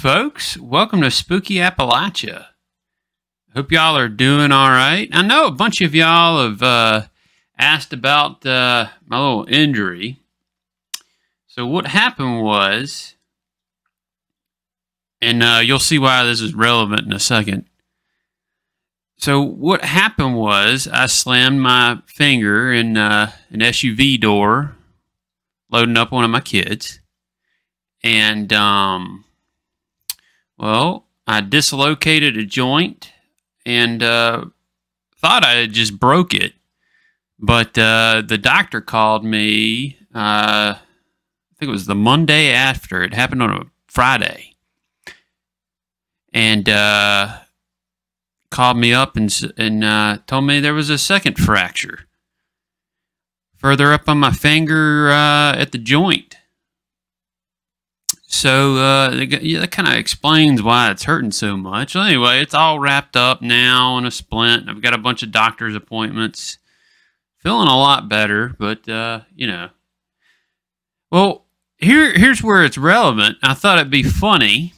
Folks, welcome to Spooky Appalachia. Hope y'all are doing all right. I know a bunch of y'all have uh, asked about uh, my little injury. So, what happened was, and uh, you'll see why this is relevant in a second. So, what happened was, I slammed my finger in uh, an SUV door, loading up one of my kids, and um, well, I dislocated a joint and uh, thought I had just broke it. But uh, the doctor called me, uh, I think it was the Monday after. It happened on a Friday. And uh, called me up and, and uh, told me there was a second fracture further up on my finger uh, at the joint. So uh, that kind of explains why it's hurting so much. Anyway, it's all wrapped up now in a splint. I've got a bunch of doctor's appointments. Feeling a lot better, but uh, you know. Well, here here's where it's relevant. I thought it'd be funny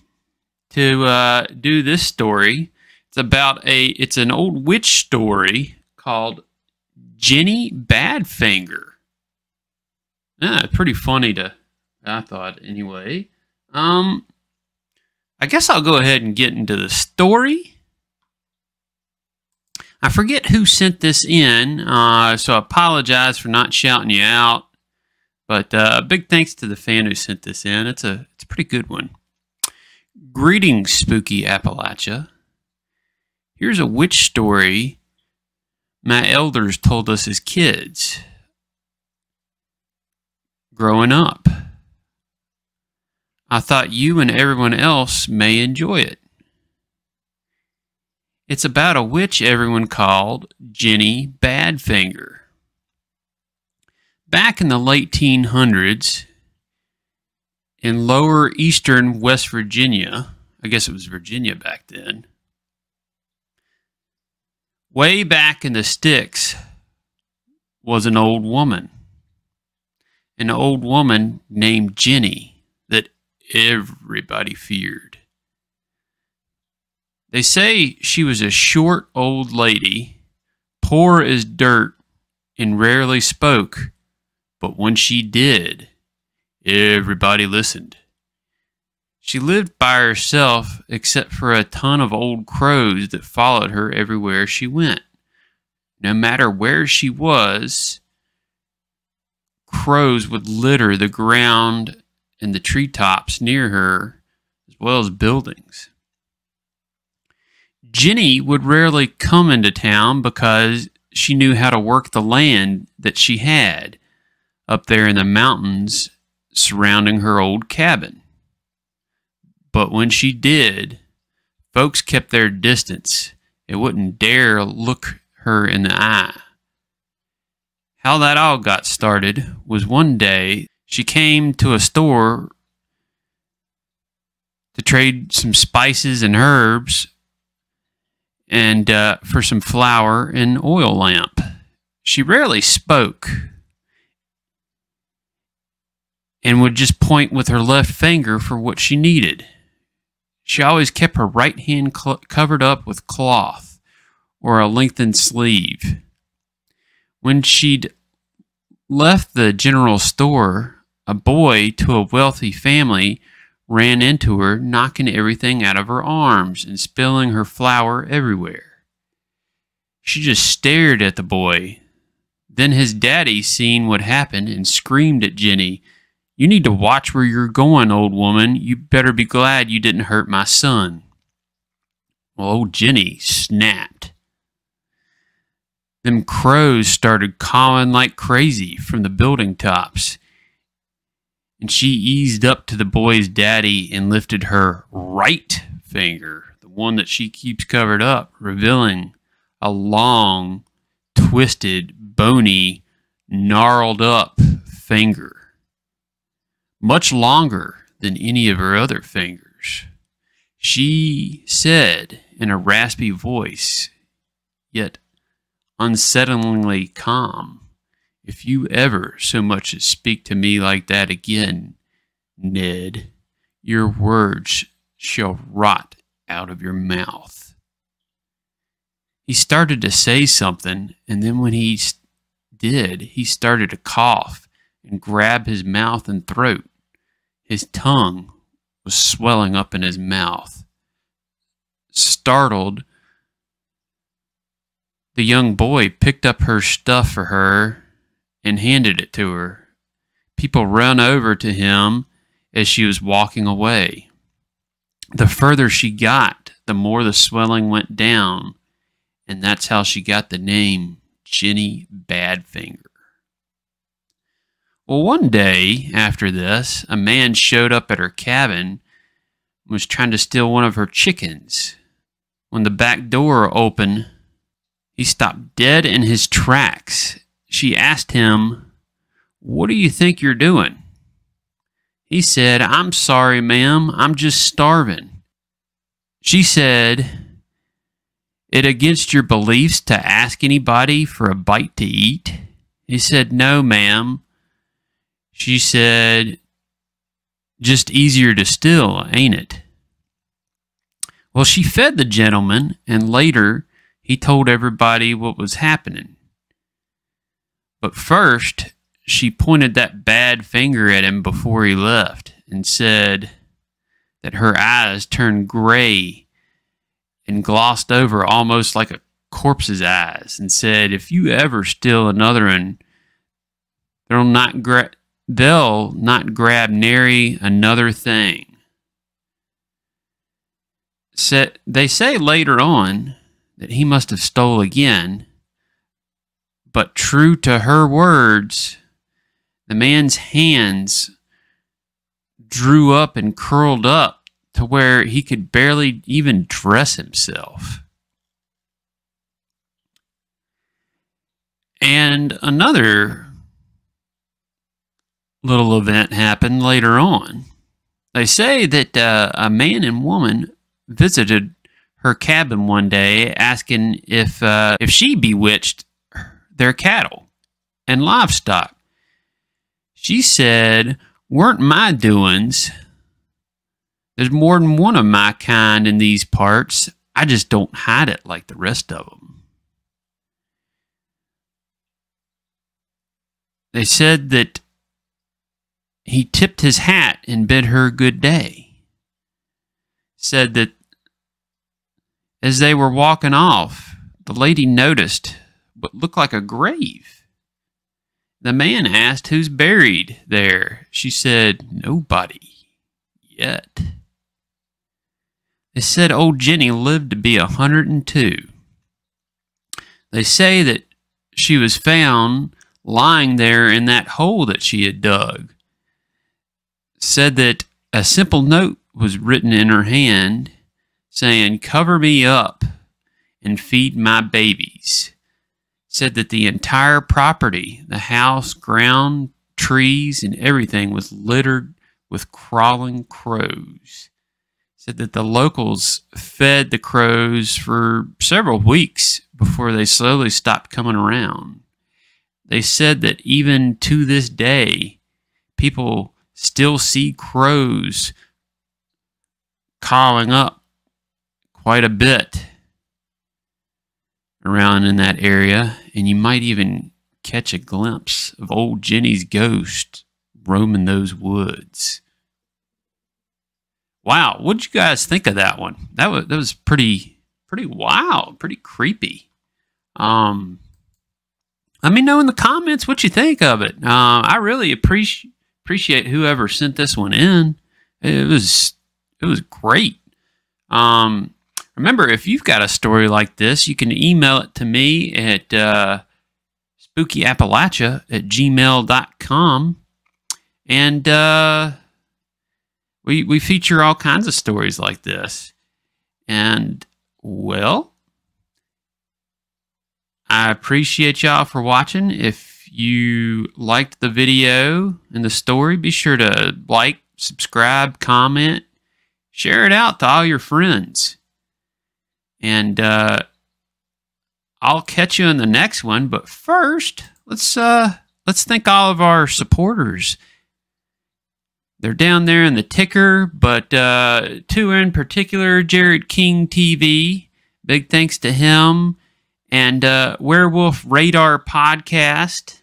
to uh, do this story. It's about a it's an old witch story called Jenny Badfinger. Yeah, pretty funny to I thought anyway. Um, I guess I'll go ahead and get into the story. I forget who sent this in, uh, so I apologize for not shouting you out. But uh, big thanks to the fan who sent this in. It's a it's a pretty good one. Greetings, spooky Appalachia. Here's a witch story my elders told us as kids growing up. I thought you and everyone else may enjoy it. It's about a witch everyone called Jenny Badfinger. Back in the late 1800s, in lower eastern West Virginia, I guess it was Virginia back then, way back in the sticks was an old woman. An old woman named Jenny everybody feared. They say she was a short old lady, poor as dirt, and rarely spoke, but when she did, everybody listened. She lived by herself except for a ton of old crows that followed her everywhere she went. No matter where she was, crows would litter the ground and the treetops near her, as well as buildings. Jenny would rarely come into town because she knew how to work the land that she had up there in the mountains surrounding her old cabin. But when she did, folks kept their distance and wouldn't dare look her in the eye. How that all got started was one day she came to a store to trade some spices and herbs and uh, for some flour and oil lamp. She rarely spoke and would just point with her left finger for what she needed. She always kept her right hand covered up with cloth or a lengthened sleeve. When she'd left the general store, a boy to a wealthy family ran into her, knocking everything out of her arms and spilling her flour everywhere. She just stared at the boy. Then his daddy seen what happened and screamed at Jenny, You need to watch where you're going, old woman. You better be glad you didn't hurt my son. Well, old Jenny snapped. Them crows started cawing like crazy from the building tops and she eased up to the boy's daddy and lifted her right finger, the one that she keeps covered up, revealing a long, twisted, bony, gnarled up finger. Much longer than any of her other fingers. She said in a raspy voice, yet unsettlingly calm, if you ever so much as speak to me like that again, Ned, your words shall rot out of your mouth. He started to say something, and then when he did, he started to cough and grab his mouth and throat. His tongue was swelling up in his mouth. Startled, the young boy picked up her stuff for her and handed it to her. People ran over to him as she was walking away. The further she got, the more the swelling went down, and that's how she got the name Jenny Badfinger. Well, one day after this, a man showed up at her cabin and was trying to steal one of her chickens. When the back door opened, he stopped dead in his tracks. She asked him, What do you think you're doing? He said, I'm sorry, ma'am. I'm just starving. She said, It against your beliefs to ask anybody for a bite to eat? He said, No, ma'am. She said, Just easier to steal, ain't it? Well, she fed the gentleman, and later he told everybody what was happening. But first, she pointed that bad finger at him before he left and said that her eyes turned gray and glossed over almost like a corpse's eyes and said, If you ever steal another one, they'll not, gra- they'll not grab nary another thing. Said, they say later on that he must have stole again, but true to her words, the man's hands drew up and curled up to where he could barely even dress himself. And another little event happened later on. They say that uh, a man and woman visited her cabin one day asking if uh, if she bewitched their cattle and livestock. She said, weren't my doings. There's more than one of my kind in these parts. I just don't hide it like the rest of them. They said that he tipped his hat and bid her good day. Said that as they were walking off, the lady noticed what looked like a grave. The man asked who's buried there. She said, Nobody yet. They said old Jenny lived to be a 102. They say that she was found lying there in that hole that she had dug. Said that a simple note was written in her hand saying, Cover me up and feed my babies said that the entire property, the house, ground, trees, and everything was littered with crawling crows. Said that the locals fed the crows for several weeks before they slowly stopped coming around. They said that even to this day, people still see crows calling up quite a bit around in that area, and you might even catch a glimpse of old Jenny's ghost roaming those woods. Wow, what'd you guys think of that one? That was that was pretty pretty wild, pretty creepy. Um, let me know in the comments what you think of it. Uh, I really appreciate appreciate whoever sent this one in. It was it was great. Um, Remember, if you've got a story like this, you can email it to me at uh, spookyappalachia at gmail.com. And uh, we, we feature all kinds of stories like this. And, well, I appreciate y'all for watching. If you liked the video and the story, be sure to like, subscribe, comment, share it out to all your friends. And uh, I'll catch you in the next one. But first, let's uh, let's thank all of our supporters. they're down there in the ticker, but uh, two in particular, Jared King TV. Big thanks to him and uh, Werewolf Radar podcast.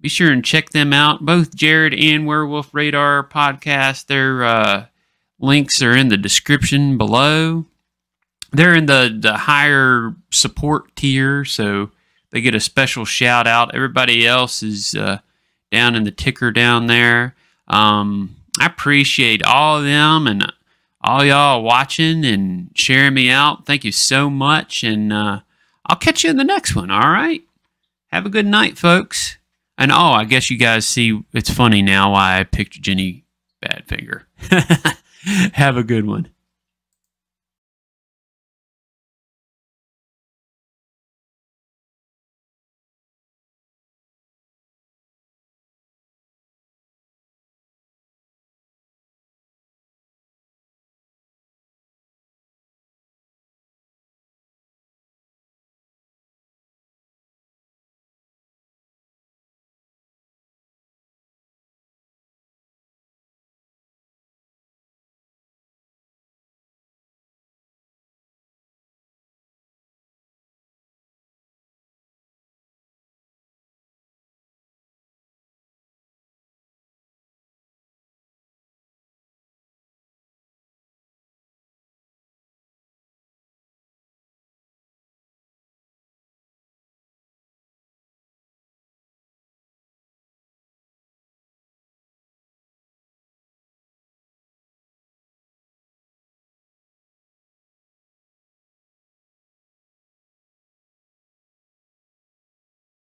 Be sure and check them out. Both Jared and Werewolf Radar podcast. Their uh, links are in the description below. They're in the the higher support tier, so they get a special shout out. Everybody else is uh, down in the ticker down there. Um, I appreciate all of them and all y'all watching and sharing me out. Thank you so much. And uh, I'll catch you in the next one. All right. Have a good night, folks. And oh, I guess you guys see it's funny now why I picked Jenny Badfinger. Have a good one.